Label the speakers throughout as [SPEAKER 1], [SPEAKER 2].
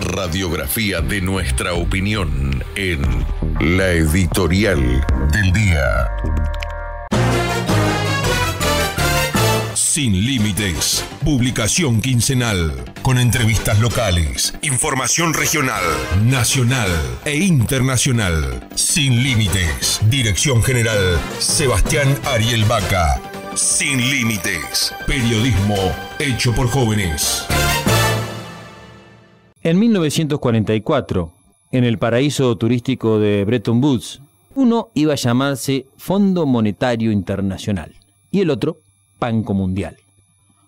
[SPEAKER 1] Radiografía de nuestra opinión en La Editorial del Día. Sin límites. Publicación quincenal. Con entrevistas locales, información regional, nacional e internacional. Sin límites. Dirección General Sebastián Ariel Vaca. Sin límites. Periodismo hecho por jóvenes.
[SPEAKER 2] En 1944, en el paraíso turístico de Bretton Woods, uno iba a llamarse Fondo Monetario Internacional y el otro Banco Mundial.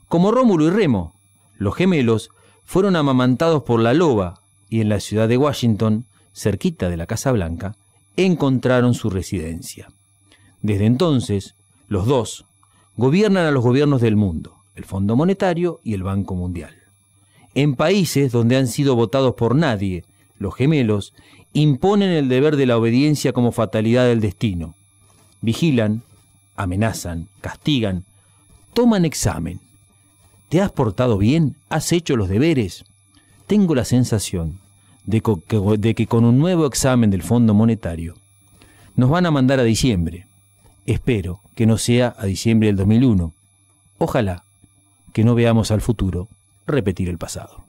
[SPEAKER 2] Como Rómulo y Remo, los gemelos fueron amamantados por la loba y en la ciudad de Washington, cerquita de la Casa Blanca, encontraron su residencia. Desde entonces, los dos gobiernan a los gobiernos del mundo, el Fondo Monetario y el Banco Mundial. En países donde han sido votados por nadie, los gemelos imponen el deber de la obediencia como fatalidad del destino. Vigilan, amenazan, castigan, toman examen. ¿Te has portado bien? ¿Has hecho los deberes? Tengo la sensación de, que con un nuevo examen del Fondo Monetario nos van a mandar a diciembre Espero que no sea a diciembre del 2001. Ojalá que no veamos al futuro repetir el pasado.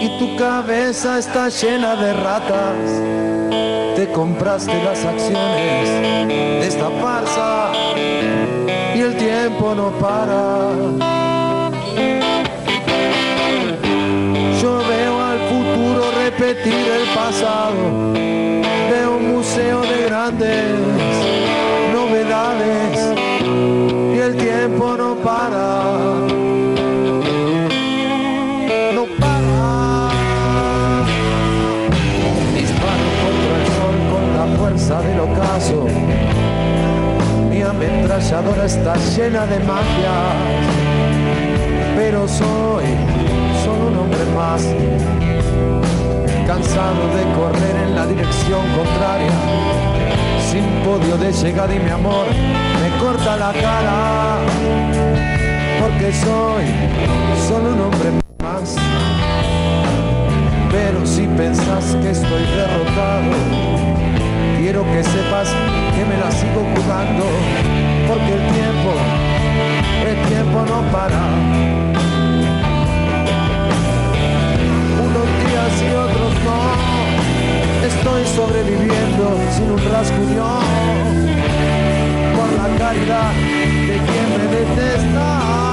[SPEAKER 3] Y tu cabeza está llena de ratas. Te compraste las acciones de esta farsa y el tiempo no para. Yo veo al futuro repetir el pasado de grandes del ocaso. Mi ametralladora está llena de magia, pero soy solo un hombre más cansado de correr en la dirección contraria, sin podio de llegar y mi amor me corta la cara, porque soy solo un hombre más. Pero si pensás que estoy para. y otros no. Estoy sobreviviendo sin un rasguño por la caridad de quien me detesta.